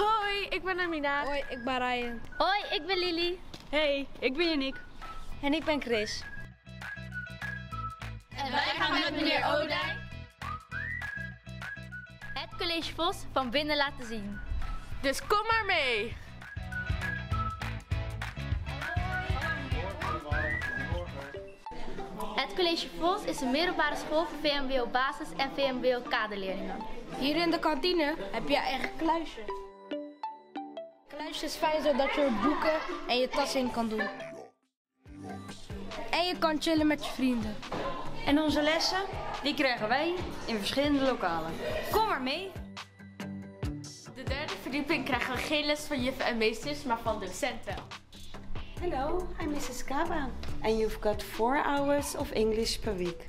Hoi, ik ben Amina. Hoi, ik ben Ryan. Hoi, ik ben Lily. Hey, ik ben Yannick. En ik ben Chris. En wij gaan met meneer Odijn het College Vos van binnen laten zien. Dus kom maar mee. Het College Vos is een middelbare school voor VMBO basis en VMBO kaderleerlingen. Hier in de kantine heb je eigen kluisje. Kluisje is fijn zodat je er boeken en je tas in kan doen. En je kan chillen met je vrienden. En onze lessen, die krijgen wij in verschillende lokalen. Kom maar mee. De derde verdieping krijgen we geen les van juffen en meesters, maar van docenten. Hello, I'm Mrs. Kaba. And you've got four hours of English per week.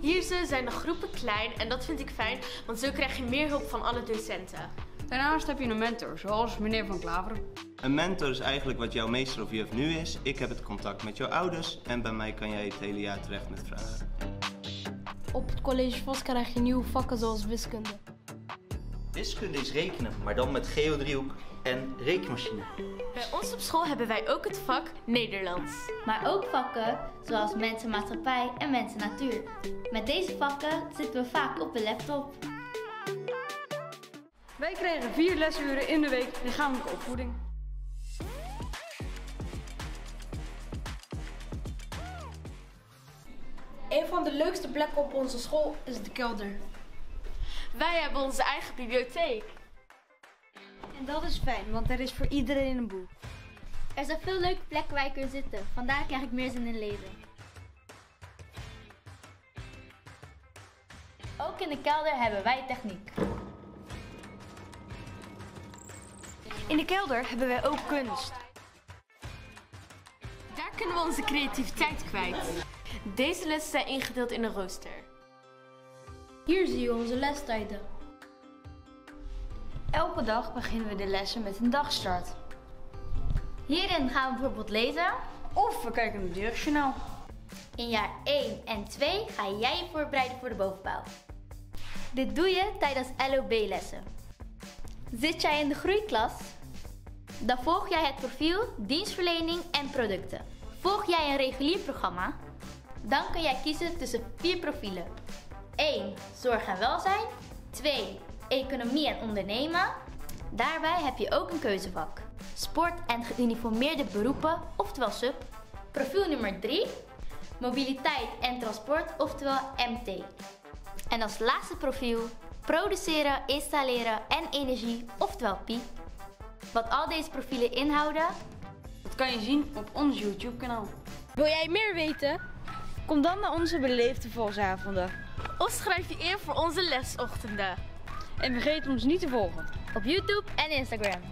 Hier zijn de groepen klein en dat vind ik fijn, want zo krijg je meer hulp van alle docenten. Daarnaast heb je een mentor, zoals meneer Van Klaveren. Een mentor is eigenlijk wat jouw meester of juf nu is. Ik heb het contact met jouw ouders en bij mij kan jij het hele jaar terecht met vragen. Op het college Vos krijg je nieuwe vakken zoals wiskunde. Wiskunde is rekenen, maar dan met geodriehoek en rekenmachine. Bij ons op school hebben wij ook het vak Nederlands. Maar ook vakken zoals mensenmaatschappij en mensen natuur. Met deze vakken zitten we vaak op de laptop. Wij krijgen vier lesuren in de week lichamelijke opvoeding. Een van de leukste plekken op onze school is de kelder. Wij hebben onze eigen bibliotheek. En dat is fijn, want er is voor iedereen een boek. Er zijn veel leuke plekken waar je kunt zitten. Vandaar krijg ik meer zin in lezen. Ook in de kelder hebben wij techniek. In de kelder hebben wij ook kunst. Daar kunnen we onze creativiteit kwijt. Deze lessen zijn ingedeeld in een rooster. Hier zie je onze lestijden. Elke dag beginnen we de lessen met een dagstart. Hierin gaan we bijvoorbeeld lezen. Of we kijken naar het jeugdjournaal. In jaar 1 en 2 ga jij je voorbereiden voor de bovenbouw. Dit doe je tijdens LOB-lessen. Zit jij in de groeiklas? Dan volg jij het profiel dienstverlening en producten. Volg jij een regulier programma? Dan kun jij kiezen tussen vier profielen. 1. Zorg en welzijn. 2. Economie en ondernemen. Daarbij heb je ook een keuzevak. Sport en geuniformeerde beroepen, oftewel sub. Profiel nummer 3. Mobiliteit en transport, oftewel MT. En als laatste profiel produceren, installeren en energie, oftewel PI. Wat al deze profielen inhouden, Dat kan je zien op ons YouTube kanaal. Wil jij meer weten? Kom dan naar onze beleefde volsavonden. Of schrijf je in voor onze lesochtenden. En vergeet ons niet te volgen. op YouTube en Instagram.